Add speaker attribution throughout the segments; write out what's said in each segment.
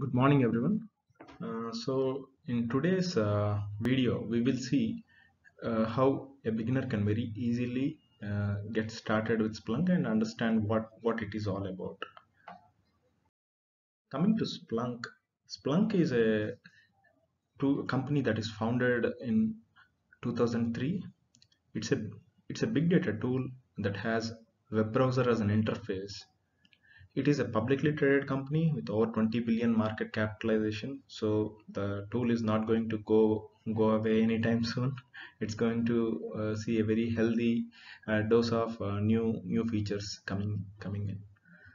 Speaker 1: Good morning, everyone. Uh, so, in today's uh, video, we will see uh, how a beginner can very easily uh, get started with Splunk and understand what, what it is all about. Coming to Splunk, Splunk is a, to, a company that is founded in 2003. It's a it's a big data tool that has web browser as an interface it is a publicly traded company with over 20 billion market capitalization. So the tool is not going to go go away anytime soon. It's going to uh, see a very healthy uh, dose of uh, new new features coming coming in.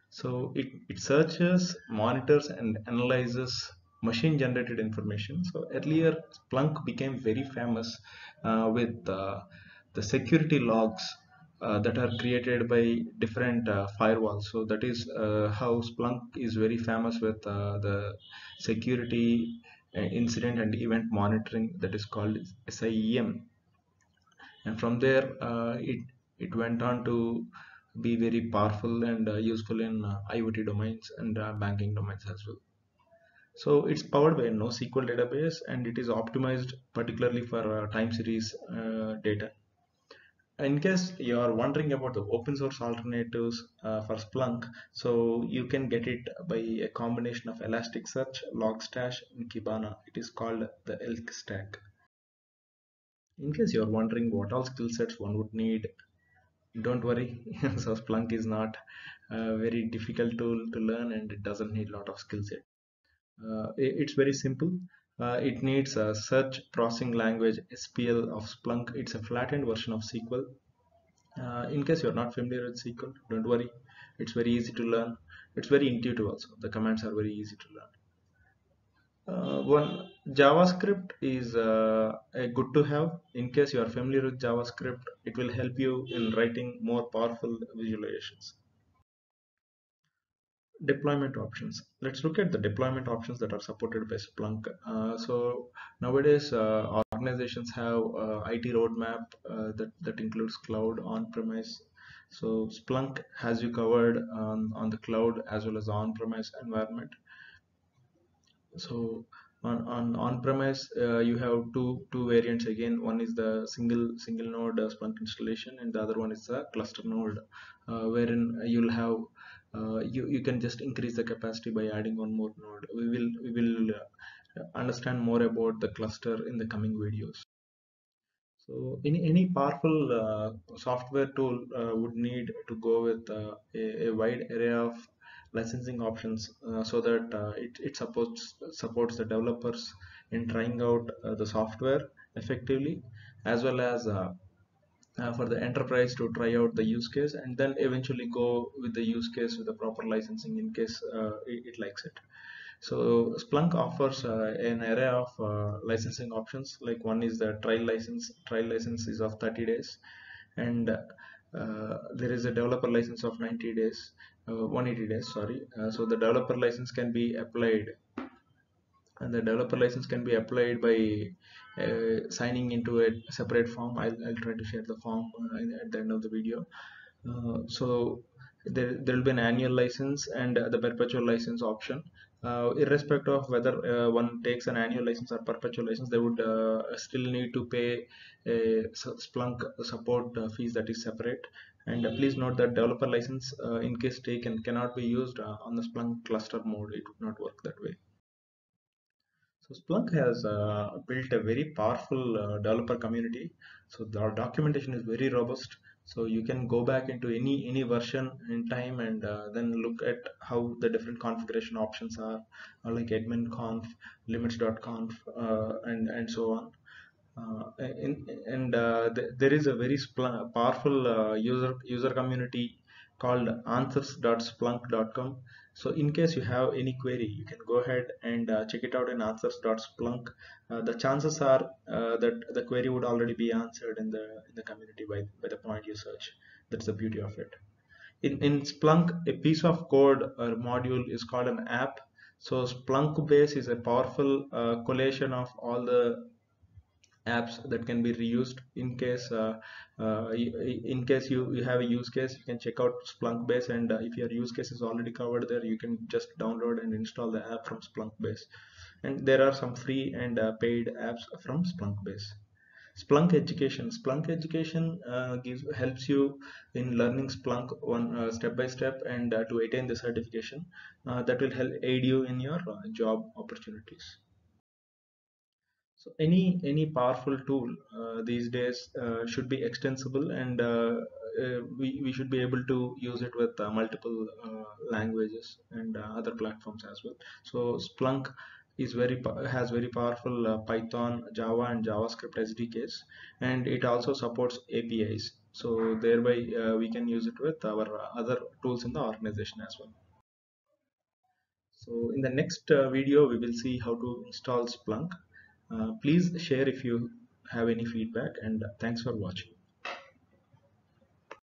Speaker 1: So it, it searches, monitors, and analyzes machine generated information. So earlier Splunk became very famous uh, with uh, the security logs that are created by different uh, firewalls. So that is uh, how Splunk is very famous with uh, the security uh, incident and event monitoring that is called SIEM. And from there, uh, it it went on to be very powerful and useful in IoT domains and banking domains as well. So it's powered by a NoSQL database and it is optimized particularly for time series data in case you are wondering about the open source alternatives uh, for Splunk, so you can get it by a combination of Elasticsearch, Logstash, and Kibana. It is called the ELK stack. In case you are wondering what all skill sets one would need, don't worry. so Splunk is not a very difficult tool to learn and it doesn't need a lot of skill set. Uh, it's very simple. Uh, it needs a search processing language SPL of Splunk. It's a flattened version of SQL. Uh, in case you're not familiar with SQL, don't worry. It's very easy to learn. It's very intuitive also. The commands are very easy to learn. Uh, one JavaScript is uh, a good to have in case you are familiar with JavaScript. It will help you in writing more powerful visualizations deployment options. Let's look at the deployment options that are supported by Splunk. Uh, so nowadays uh, organizations have uh, IT roadmap uh, that that includes cloud on-premise. So Splunk has you covered on, on the cloud as well as on-premise environment. So on on on-premise uh, you have two two variants again. One is the single single node uh, Splunk installation and the other one is the cluster node wherein you'll have uh, you you can just increase the capacity by adding one more node. We will we will uh, understand more about the cluster in the coming videos. So any any powerful uh, software tool uh, would need to go with uh, a, a, wide array of licensing options uh, so that it, it supports supports the developers in trying out the software effectively as well as uh, for the enterprise to try out the use case and then eventually go with the use case with the proper licensing in case uh, it, it, likes it. So Splunk offers uh, an array of uh, licensing options. Like one is the trial license trial license is of 30 days and uh, there is a developer license of 90 days uh, 180 days sorry. So the developer license can be applied and the developer license can be applied by uh, signing into a separate form. I'll, I'll try to share the form uh, at the end of the video. Uh, so there, will be an annual license and the perpetual license option. Uh, irrespective of whether uh, one takes an annual license or perpetual license they would uh, still need to pay a Splunk support fees that is separate. And please note that developer license in case taken cannot be used on the Splunk cluster mode. It would not work that way so Splunk has uh, built a very powerful uh, developer community. So the documentation is very robust. So you can go back into any any version in time and uh, then look at how the different configuration options are, uh, like admin conf, limits.conf, uh, and and so on. Uh, and th there is a very powerful user user community called answers.splunk.com so in case you have any query you can go ahead and uh, check it out in answers.splunk uh, the chances are uh, that the query would already be answered in the in the community by, by the point you search. That's the beauty of it. In in splunk a piece of code or module is called an app. So splunk base is a powerful uh, collation of all the apps that can be reused in case uh, uh, in case you, you have a use case you can check out Splunk base and uh, if your use case is already covered there you can just download and install the app from Splunk base. And there are some free and uh, paid apps from Splunk base. Splunk education. Splunk education uh, gives helps you in learning Splunk one uh, step by step and to attain the certification that will help aid you in your job opportunities so any any powerful tool uh, these days uh, should be extensible and uh, uh we, we should be able to use it with uh, multiple uh, languages and other platforms as well. So splunk is very has very powerful python java and javascript sdks and it also supports apis so thereby we can use it with our other tools in the organization as well. So in the next video we will see how to install splunk Uh, please share if you have any feedback and thanks for watching